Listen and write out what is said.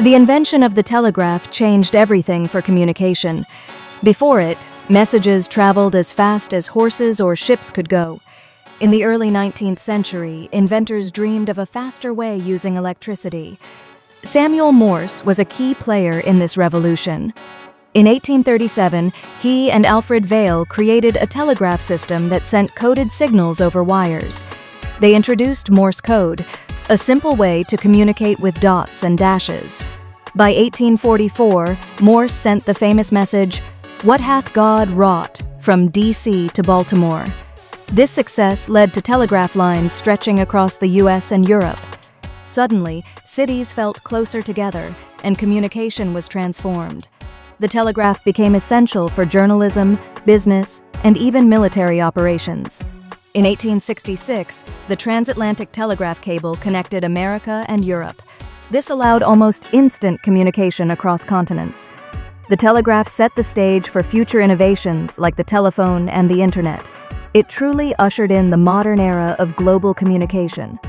The invention of the telegraph changed everything for communication. Before it, messages traveled as fast as horses or ships could go. In the early 19th century, inventors dreamed of a faster way using electricity. Samuel Morse was a key player in this revolution. In 1837, he and Alfred Vail created a telegraph system that sent coded signals over wires. They introduced Morse code, a simple way to communicate with dots and dashes. By 1844, Morse sent the famous message, What hath God wrought? from D.C. to Baltimore. This success led to telegraph lines stretching across the US and Europe. Suddenly, cities felt closer together and communication was transformed. The telegraph became essential for journalism, business, and even military operations. In 1866, the transatlantic telegraph cable connected America and Europe. This allowed almost instant communication across continents. The telegraph set the stage for future innovations like the telephone and the internet. It truly ushered in the modern era of global communication.